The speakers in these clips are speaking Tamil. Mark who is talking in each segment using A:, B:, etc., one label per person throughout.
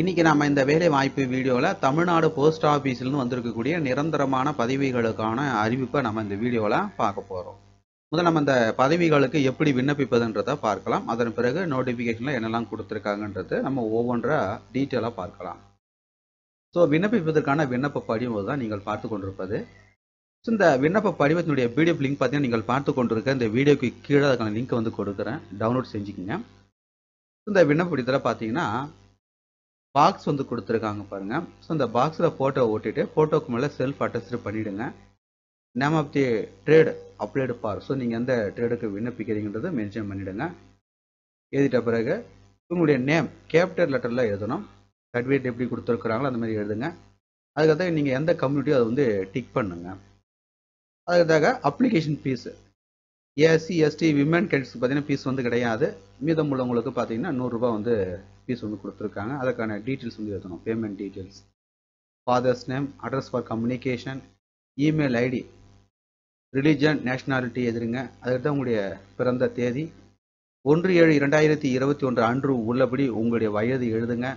A: இன்னைக்கு நம்ம இந்த வேலை வாய்ப்பு வீடியோவில் தமிழ்நாடு போஸ்ட் ஆஃபீஸ்லேருந்து வந்திருக்கக்கூடிய நிரந்தரமான பதவிகளுக்கான அறிவிப்பை நம்ம இந்த வீடியோவில் பார்க்க போகிறோம் முதல்ல நம்ம இந்த பதவிகளுக்கு எப்படி விண்ணப்பிப்பதுன்றதை பார்க்கலாம். அதன் பிறகு நோட்டிஃபிகேஷனில் என்னெல்லாம் கொடுத்துருக்காங்கன்றது நம்ம ஒவ்வொன்றா டீட்டெயிலாக பார்க்கலாம். ஸோ விண்ணப்பிப்பதற்கான விண்ணப்ப படிவம் தான் நீங்கள் பார்த்து கொண்டிருப்பது. ஸோ இந்த விண்ணப்ப படிவத்தினுடைய பிடிஎஃப் லிங்க் பார்த்தீங்கன்னா நீங்கள் பார்த்து கொண்டிருக்க இந்த வீடியோக்கு கீழே அதுக்கான லிங்க் வந்து கொடுக்குறேன். டவுன்லோட் செஞ்சுக்கோங்க. இந்த விண்ணப்ப படிவத்தில் பார்த்தீங்கன்னா பாக்ஸ் வந்து கொடுத்துருக்காங்க பாருங்க. ஸோ இந்த பாக்ஸில் ஃபோட்டோ ஓட்டிட்டு ஃபோட்டோக்கு மேலே செல்ஃப் அட்டஸ்ட் பண்ணிவிடுங்க name of the trade applied for so நீங்கள் எந்த ட்ரேடுக்கு விண்ணப்பிக்கிறீங்கன்றதை மென்ஷன் பண்ணிவிடுங்க எழுதிட்ட பிறகு உங்களுடைய நேம் கேபிட்டல் லெட்டரில் எழுதணும். சர்டிஃபிகேட் எப்படி கொடுத்துருக்குறாங்களோ அந்த மாதிரி எழுதுங்க. அதுக்காக நீங்கள் எந்த கம்யூனிட்டியோ அதை வந்து டிக் பண்ணுங்க. அதுக்காக application fees SC ST women Gates பார்த்தீங்கன்னா ஃபீஸ் வந்து கிடையாது. மீதம் உள்ளவங்களுக்கு பார்த்தீங்கன்னா நூறுரூபா வந்து ஃபீஸ் வந்து கொடுத்துருக்காங்க. அதுக்கான டீட்டெயில்ஸ் வந்து எழுதணும். Payment details father's name address for communication email ID religion nationality எதிருங்க அதுக்கு உங்களுடைய பிறந்த தேதி. ஒன்று ஏழு இரண்டாயிரத்தி இருபத்தி ஒன்று அன்று உள்ளபடி உங்களுடைய வயது எழுதுங்க.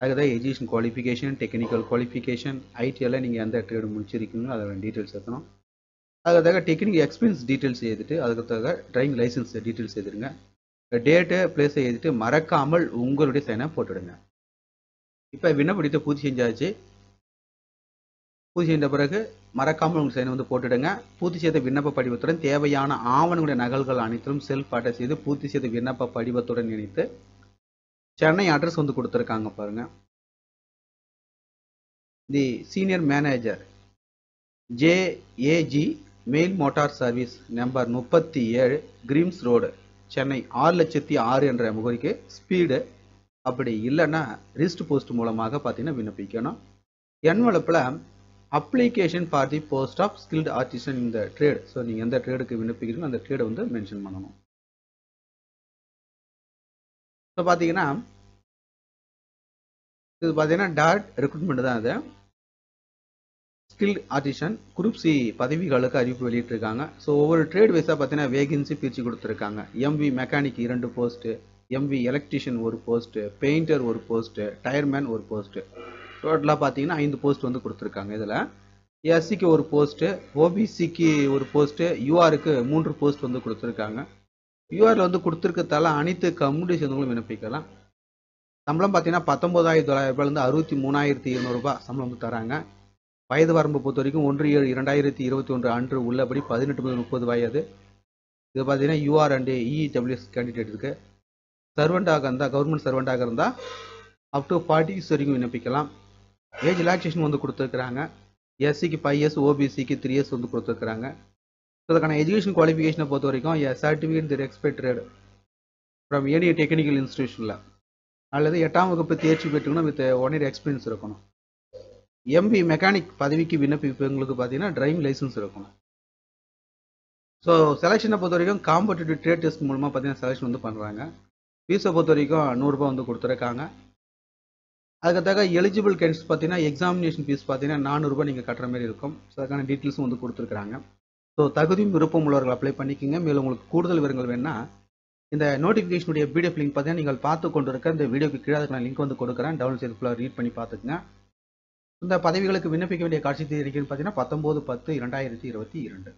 A: அதுக்கதான் எஜுகேஷன் குவாலிஃபிகேஷன் டெக்னிக்கல் குவாலிஃபிகேஷன் ஐடியில் நீங்கள் எந்த ட்ரேடு முடிச்சிருக்கீங்களோ அதோட டீட்டெயில்ஸ் எடுக்கணும் அதுக்காக டெக்னிக்கல் எக்ஸ்பீரியன்ஸ் டீட்டெயில்ஸ் எழுதிட்டு அதுக்காக டிரைவிங் லைசன்ஸ் டீட்டெயில்ஸ் எழுதிருங்க. டேட்டு பிளேஸை எழுதிட்டு மறக்காமல் உங்களுடைய சைனை போட்டுடுங்க இப்போ விண்ணப்படித்து பூர்த்தி செஞ்சாச்சு. பூர்த்தி செஞ்ச பிறகு மறக்காமல் உங்கள் சைனை வந்து போட்டுடுங்க பூர்த்தி செய்த விண்ணப்ப படிவத்துடன் தேவையான ஆவணங்களுடைய நகல்கள் அனைத்திலும் செல்ஃப் அட்டை செய்து பூர்த்தி செய்த விண்ணப்ப படிவத்துடன் இணைத்து சென்னை அட்ரஸ் வந்து கொடுத்துருக்காங்க பாருங்கள் the senior manager JAG mail motor service number முப்பத்தி ஏழு கிரீம்ஸ் ரோடு சென்னை ஆறு லட்சத்தி ஆறு என்ற முகவரிக்கு ஸ்பீடு அப்படி இல்லைன்னா ரிஸ்ட் போஸ்ட் மூலமாக பார்த்தீங்கன்னா விண்ணப்பிக்கணும். என்வலப்பில் application for the post of skilled artisan இந்த ட்ரேட் ஸோ நீங்கள் எந்த ட்ரேடுக்கு விண்ணப்பிக்கிறீங்களோ அந்த ட்ரேடை வந்து மென்ஷன் பண்ணணும். ஸோ பார்த்தீங்கன்னா இது பார்த்தீங்கன்னா டாட் ரெக்ரூட்மெண்ட் தான் அது. ஸ்கில்ட் ஆர்டிஷன் குரூப் சி பதவிகளுக்கு அறிவிப்பு வெளியிட்டிருக்காங்க. ஸோ ஒவ்வொரு ட்ரேட் வைஸாக பார்த்தீங்கன்னா வேகன்சி பிரித்து கொடுத்துருக்காங்க. எம்வி மெக்கானிக் இரண்டு போஸ்ட்டு எம்வி எலக்ட்ரிஷியன் ஒரு போஸ்ட்டு பெயிண்டர் ஒரு போஸ்ட்டு டயர்மேன் ஒரு போஸ்ட்டு டோட்டலாக பார்த்தீங்கன்னா ஐந்து போஸ்ட் வந்து கொடுத்துருக்காங்க இதில். எஸ்சிக்கு ஒரு போஸ்ட்டு ஓபிசிக்கு ஒரு போஸ்ட்டு யூஆருக்கு மூன்று போஸ்ட் வந்து கொடுத்துருக்காங்க. யூஆரில் வந்து கொடுத்துருக்கதால அனைத்து கம்யூனிட்டி சேர்ந்தவங்களும் விண்ணப்பிக்கலாம். சம்பளம் பார்த்தீங்கன்னா பத்தொம்போதாயிரத்தி தொள்ளாயிரம் ரூபாயிலேருந்து அறுபத்தி மூணாயிரத்தி இருநூறுபா சம்பளம் வந்து தராங்க. வயது வரம்பு பொறுத்த வரைக்கும் ஒன்று ஏழு இரண்டாயிரத்தி இருபத்தி ஒன்று அன்று உள்ளபடி பதினெட்டு முதல் முப்பது வயது இது பார்த்தீங்கன்னா யூஆர் அண்ட் இடபிள்யூஎஸ் கேண்டிடேட் இருக்கு. சர்வெண்ட்டாக இருந்தால் கவர்மெண்ட் சர்வெண்ட்டாக இருந்தால் அப் டு ஃபார்ட்டி இயர்ஸ் வரைக்கும் விண்ணப்பிக்கலாம். ஏஜ் ரிலாக்ஸேஷன் வந்து கொடுத்துருக்குறாங்க. எஸ்சிக்கு ஃபைவ் இயர்ஸ் ஓபிசிக்கு த்ரீ இயர்ஸ் வந்து கொடுத்துருக்குறாங்க. அதுக்கான எஜுகேஷன் குவாலிஃபிகேஷனை பொறுத்த வரைக்கும் a certificate the expected from any technical இன்ஸ்டியூஷனில் அல்லது எட்டாம் வகுப்பு தேர்ச்சி பெற்றுக்கணும் வித் ஒன் இயர் எக்ஸ்பீரியன்ஸ் இருக்கணும். எம்பி மெக்கானிக் பதவிக்கு விண்ணப்பிப்பவங்களுக்கு பார்த்தீங்கன்னா டிரைவிங் லைசன்ஸ் இருக்கணும் ஸோ செலெக்ஷனை பொறுத்த வரைக்கும் காம்படிட்டிவ் ட்ரேட் டெஸ்ட் மூலமாக பார்த்தீங்கன்னா செலெக்ஷன் வந்து பண்ணுறாங்க ஃபீஸை பொறுத்த வரைக்கும் நூறுரூபா வந்து கொடுத்துருக்காங்க. அதுக்கத்தக்க எலிஜிபிள் கேண்டிஸ் பார்த்தீங்கன்னா எக்ஸாமினேஷன் ஃபீஸ் பார்த்தீங்கன்னா நானூறுரூபா நீங்கள் கட்டுற மாதிரி இருக்கும். ஸோ அதுக்கான டீட்டெயில்ஸும் வந்து கொடுத்துருக்காங்க. ஸோ தகுதியும் விருப்பம் உள்ளவர்கள் அப்ளை பண்ணிக்கோங்க. மேலும் உங்களுக்கு கூடுதல் விவரங்கள் வேணா இந்த நோட்டிஃபிகேஷனுடைய பிடிஎஃப் லிங்க் பார்த்தீங்கன்னா நீங்கள் பார்த்து கொண்டு இருக்க இந்த வீடியோக்கு கீழே அதுக்கான லிங்க் வந்து கொடுக்குறேன். டவுன்லோட் செய்து ஃபுல்லாக ரீட் பண்ணி பார்த்துக்குங்க. இந்த பதவிகளுக்கு விண்ணப்பிக்க வேண்டிய காட்சி தேதி பார்த்தீங்கன்னா பத்தொம்போது பத்து இரண்டாயிரத்தி இருபத்தி இரண்டு.